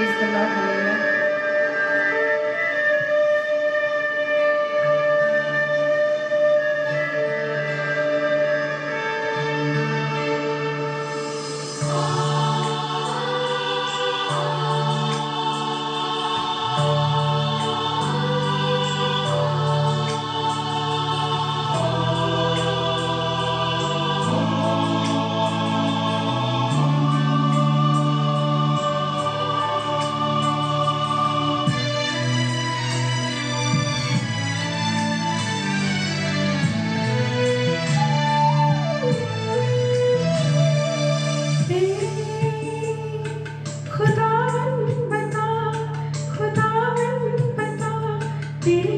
is the locally You.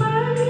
Bye.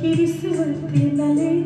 किस्मत न ले